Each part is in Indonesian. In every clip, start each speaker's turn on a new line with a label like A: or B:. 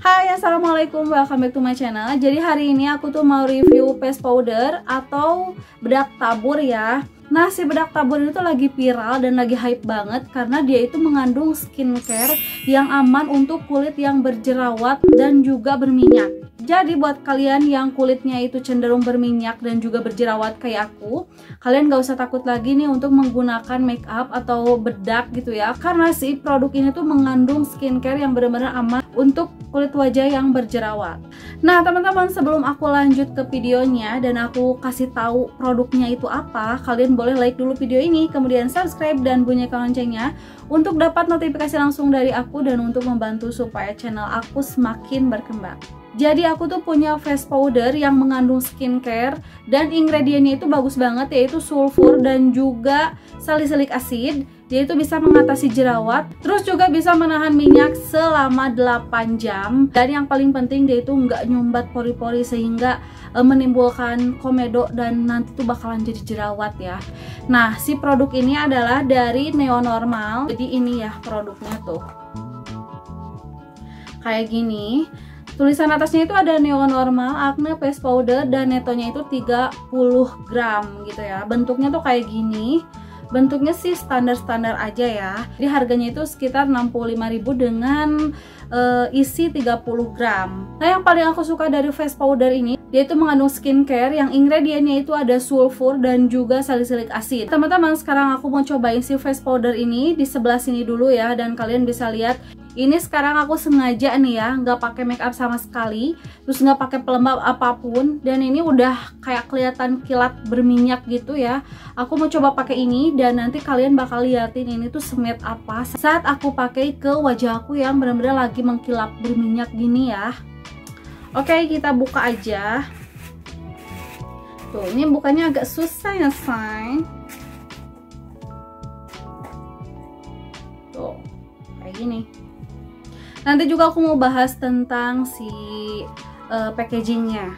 A: Hai assalamualaikum. Welcome back to my channel. Jadi hari ini aku tuh mau review face powder atau bedak tabur ya Nah si bedak tabur itu lagi viral dan lagi hype banget Karena dia itu mengandung skincare yang aman untuk kulit yang berjerawat dan juga berminyak jadi buat kalian yang kulitnya itu cenderung berminyak dan juga berjerawat kayak aku, kalian gak usah takut lagi nih untuk menggunakan make up atau bedak gitu ya. Karena si produk ini tuh mengandung skincare yang benar-benar aman untuk kulit wajah yang berjerawat. Nah teman-teman sebelum aku lanjut ke videonya dan aku kasih tahu produknya itu apa, kalian boleh like dulu video ini, kemudian subscribe dan bunyikan loncengnya untuk dapat notifikasi langsung dari aku dan untuk membantu supaya channel aku semakin berkembang. Jadi aku tuh punya face powder yang mengandung skincare dan ingredientnya itu bagus banget yaitu sulfur dan juga salicylic acid. Dia itu bisa mengatasi jerawat, terus juga bisa menahan minyak selama 8 jam. Dan yang paling penting dia itu nggak nyumbat pori-pori sehingga e, menimbulkan komedo dan nanti tuh bakalan jadi jerawat ya. Nah, si produk ini adalah dari Neonormal. Jadi ini ya produknya tuh. Kayak gini Tulisan atasnya itu ada neo normal, acne face powder dan netonya itu 30 gram gitu ya. Bentuknya tuh kayak gini. Bentuknya sih standar-standar aja ya. Jadi harganya itu sekitar 65.000 dengan uh, isi 30 gram. Nah, yang paling aku suka dari face powder ini dia itu mengandung skincare yang ingredientnya itu ada sulfur dan juga salicylic acid. Teman-teman, sekarang aku mau cobain si face powder ini di sebelah sini dulu ya dan kalian bisa lihat ini sekarang aku sengaja nih ya nggak pakai make up sama sekali terus nggak pakai pelembab apa pun dan ini udah kayak kelihatan kilat berminyak gitu ya. Aku mau coba pakai ini dan nanti kalian bakal liatin ini tuh semet apa. Saat aku pakai ke wajah aku yang benar-benar lagi mengkilap berminyak gini ya. Oke kita buka aja. Tuh ini bukanya agak susah ya say tuh kayak gini nanti juga aku mau bahas tentang si uh, packagingnya.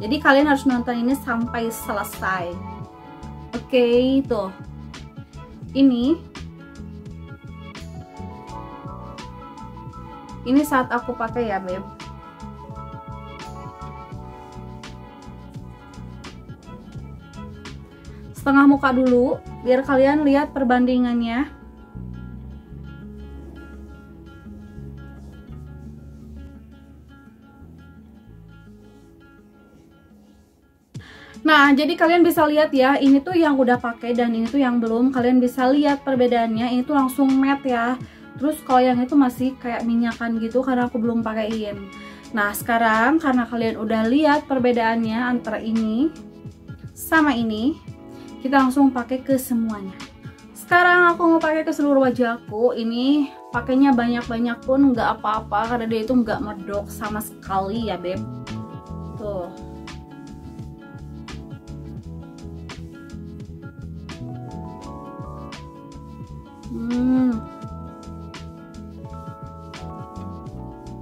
A: Jadi kalian harus nonton ini sampai selesai. Oke okay, tuh. Ini. Ini saat aku pakai ya beb. Setengah muka dulu biar kalian lihat perbandingannya Nah, jadi kalian bisa lihat ya, ini tuh yang udah pakai dan ini tuh yang belum. Kalian bisa lihat perbedaannya, ini tuh langsung matte ya. Terus kalau yang itu masih kayak minyakan gitu karena aku belum pakaiin. Nah, sekarang karena kalian udah lihat perbedaannya antara ini sama ini, kita langsung pakai ke semuanya. Sekarang aku mau pakai ke seluruh wajahku. Ini pakainya banyak-banyak pun nggak apa-apa karena dia itu nggak medok sama sekali ya, Beb. Tuh. Mm.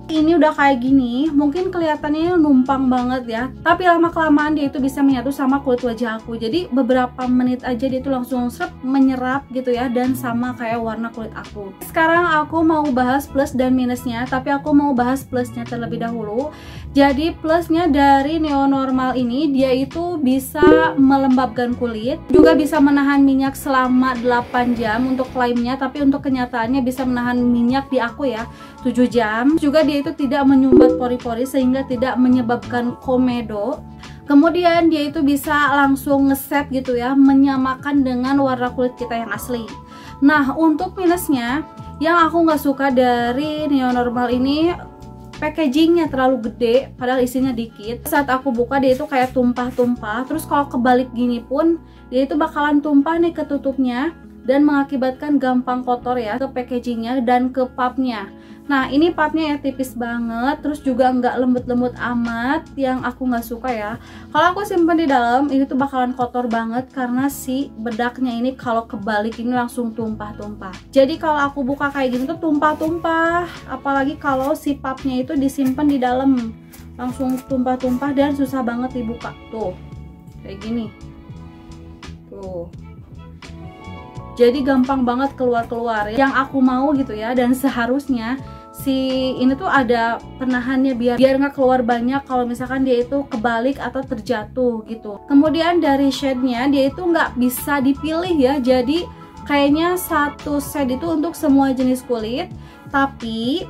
A: Ini udah kayak gini mungkin kelihatannya numpang banget ya. Tapi lama kelamaan dia itu bisa menyatu sama kulit wajah aku. Jadi beberapa menit aja dia itu langsung serap menyerap gitu ya dan sama kayak warna kulit aku. Sekarang aku mau bahas plus dan minusnya tapi aku mau bahas plusnya terlebih dahulu. Jadi plusnya dari neo normal ini dia itu bisa melembabkan kulit juga bisa menahan minyak selama 8 jam untuk klaimnya tapi untuk kenyataannya bisa menahan minyak di aku ya 7 jam. Juga dia itu tidak menyumbat pori-pori sehingga tidak menyebabkan komedo. Kemudian dia itu bisa langsung ngeset gitu ya menyamakan dengan warna kulit kita yang asli. Nah untuk minusnya yang aku nggak suka dari neo normal ini packagingnya terlalu gede padahal isinya dikit. Saat aku buka dia itu kayak tumpah-tumpah. Terus kalau kebalik gini pun dia itu bakalan tumpah nih ketutupnya dan mengakibatkan gampang kotor ya ke packagingnya dan ke pubnya. Nah ini pupnya ya tipis banget Terus juga nggak lembut-lembut amat Yang aku nggak suka ya. Kalau aku simpen di dalam ini tuh bakalan kotor banget Karena si bedaknya ini kalau kebalik ini langsung tumpah-tumpah. Jadi kalau aku buka kayak gini tuh tumpah-tumpah Apalagi kalau si pupnya itu disimpan di dalam. Langsung tumpah-tumpah dan susah banget dibuka. Tuh kayak gini. Tuh jadi gampang banget keluar-keluar yang aku mau gitu ya dan seharusnya si ini tuh ada penahannya biar biar nggak keluar banyak kalau misalkan dia itu kebalik atau terjatuh gitu. Kemudian dari shade-nya dia itu nggak bisa dipilih ya. Jadi kayaknya satu set itu untuk semua jenis kulit tapi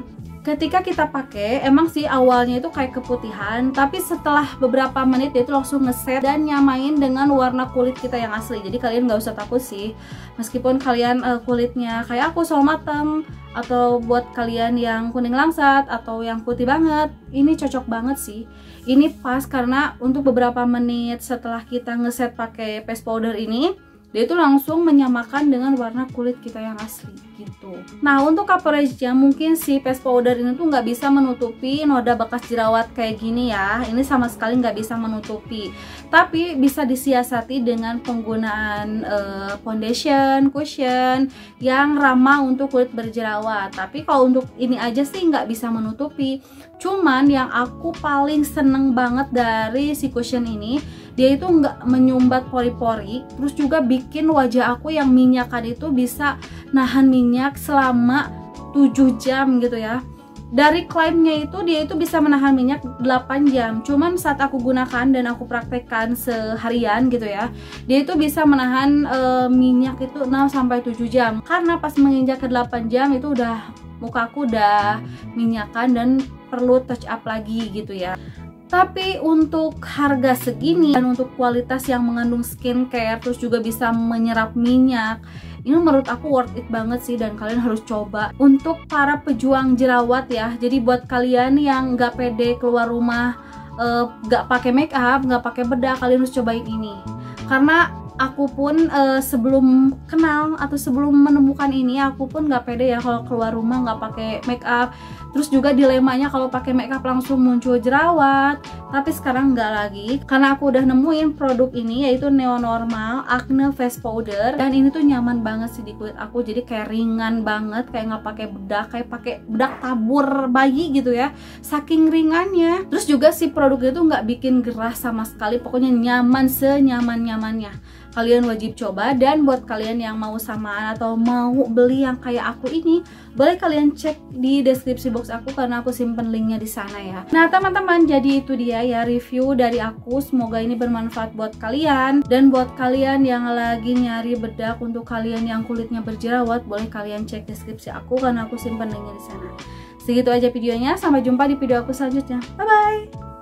A: ketika kita pakai emang sih awalnya itu kayak keputihan tapi setelah beberapa menit dia itu langsung ngeset dan nyamain dengan warna kulit kita yang asli. Jadi kalian nggak usah takut sih meskipun kalian uh, kulitnya kayak aku soal mateng atau buat kalian yang kuning langsat atau yang putih banget ini cocok banget sih. Ini pas karena untuk beberapa menit setelah kita ngeset pakai face powder ini dia itu langsung menyamakan dengan warna kulit kita yang asli gitu. Nah untuk coveragenya mungkin si face powder ini tuh nggak bisa menutupi noda bekas jerawat kayak gini ya. Ini sama sekali nggak bisa menutupi tapi bisa disiasati dengan penggunaan uh, foundation cushion yang ramah untuk kulit berjerawat. Tapi kalau untuk ini aja sih nggak bisa menutupi. Cuman yang aku paling seneng banget dari si cushion ini dia itu nggak menyumbat pori-pori terus juga bikin wajah aku yang minyakan itu bisa nahan minyak selama 7 jam gitu ya dari klaimnya itu dia itu bisa menahan minyak 8 jam. Cuman saat aku gunakan dan aku praktekkan seharian gitu ya dia itu bisa menahan e, minyak itu 6 sampai 7 jam. Karena pas menginjak ke 8 jam itu udah mukaku udah minyakan dan perlu touch up lagi gitu ya tapi untuk harga segini dan untuk kualitas yang mengandung skincare terus juga bisa menyerap minyak ini menurut aku worth it banget sih dan kalian harus coba. Untuk para pejuang jerawat ya jadi buat kalian yang nggak pede keluar rumah uh, pakai make up nggak pakai bedak kalian harus cobain ini. Karena aku pun uh, sebelum kenal atau sebelum menemukan ini aku pun nggak pede ya kalau keluar rumah nggak pakai make up. Terus juga dilemanya kalau pakai make up langsung muncul jerawat. Tapi sekarang nggak lagi karena aku udah nemuin produk ini yaitu Neo Normal Acne Face Powder. Dan ini tuh nyaman banget sih di kulit aku jadi kayak ringan banget kayak nggak pakai bedak kayak pakai bedak tabur bayi gitu ya saking ringannya. Terus juga si produknya tuh nggak bikin gerah sama sekali pokoknya nyaman senyaman nyamannya kalian wajib coba. Dan buat kalian yang mau samaan atau mau beli yang kayak aku ini boleh kalian cek di deskripsi box aku karena aku simpen linknya di sana ya. Nah teman-teman jadi itu dia ya review dari aku. Semoga ini bermanfaat buat kalian. Dan buat kalian yang lagi nyari bedak untuk kalian yang kulitnya berjerawat boleh kalian cek deskripsi aku karena aku simpen linknya di sana. Segitu aja videonya. Sampai jumpa di video aku selanjutnya. Bye bye